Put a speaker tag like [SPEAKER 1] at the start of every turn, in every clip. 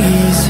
[SPEAKER 1] Easy.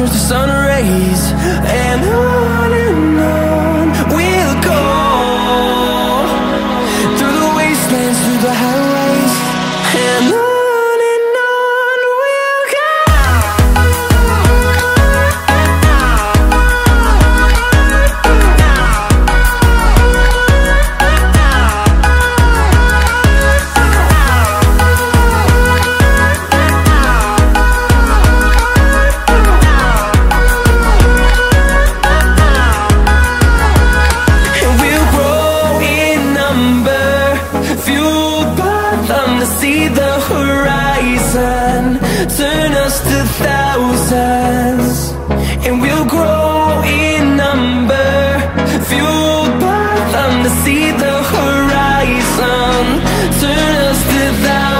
[SPEAKER 1] trust the sun rays and I turn us to thou